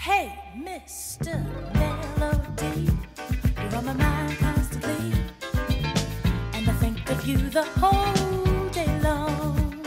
Hey, Mr. Melody, you're on my mind constantly, and I think of you the whole day long.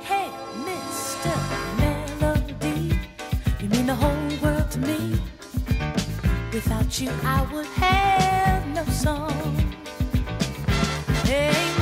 Hey, Mr. Melody, you mean the whole world to me. Without you, I would have no song. Hey,